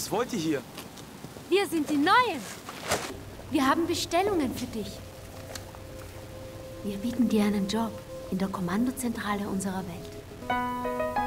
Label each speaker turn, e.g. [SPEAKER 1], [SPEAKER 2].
[SPEAKER 1] Was wollt ihr hier?
[SPEAKER 2] Wir sind die Neuen. Wir haben Bestellungen für dich. Wir bieten dir einen Job in der Kommandozentrale unserer Welt.